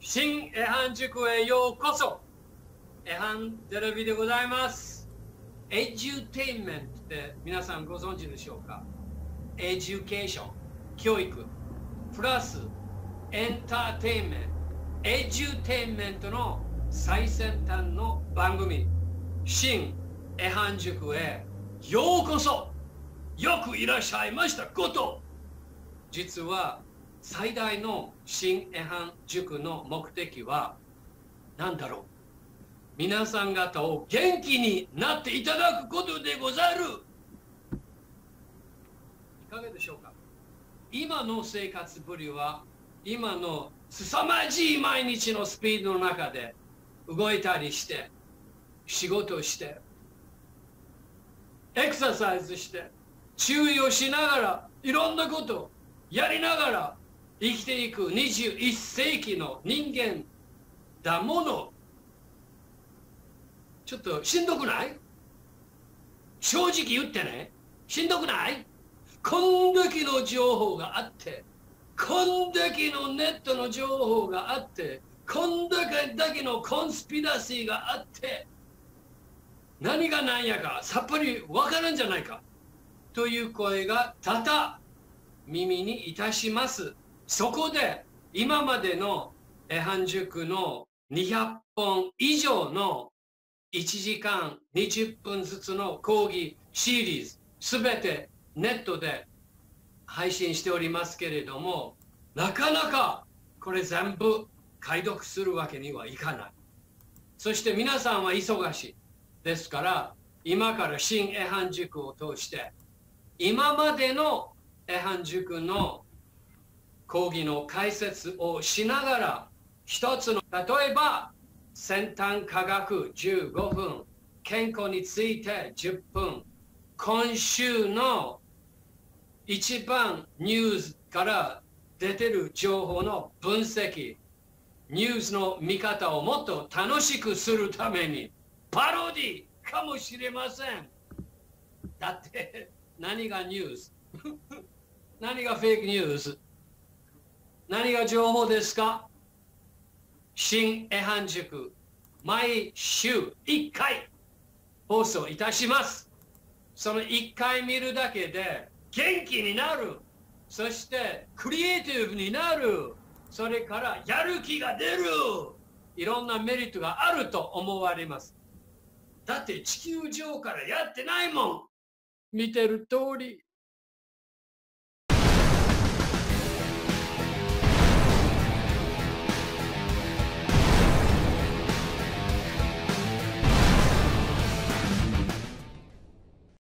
新エハン塾へようこそ。エハンテレビでございます。エデューテインメントって皆さんご存知でしょうか？エデュケーション教育プラスエンターテインメントエデューテインメントの最先端の番組。新エハン塾へようこそ。よくいらっしゃいましたこと。実は最大の新エハン塾の目的は何だろう。皆さん方を元気になっていただくことでござる。いかがでしょうか。今の生活ぶりは今の凄まじい毎日のスピードの中で動いたりして仕事してエクササイズして注意をしながらいろんなことをやりながら生きていく21世紀の人間だもの。ちょっとしんどくない？正直言ってね。しんどくない？こんだけの情報があってこんだけのネットの情報があってこんだけだけのコンスピラシーがあって何が何やかさっぱりわからんじゃないか。という声が多々耳にいたします。そこで今までの半熟の200本以上の1時間20分ずつの講義シリーズすべてネットで配信しておりますけれどもなかなかこれ全部解読するわけにはいかない。そして皆さんは忙しいですから今から新エハン塾を通して今までのエハン塾の講義の解説をしながら一つの例えば先端科学15分健康について10分今週の一番ニュースから出てる情報の分析ニュースの見方をもっと楽しくするためにパロディかもしれませんだって何がニュース？何がフェイクニュース？何が情報ですか？新エハン塾毎週1回放送いたします。その1回見るだけで元気になる。そしてクリエイティブになる。それからやる気が出る。いろんなメリットがあると思われます。だって地球上からやってないもん。見てる通り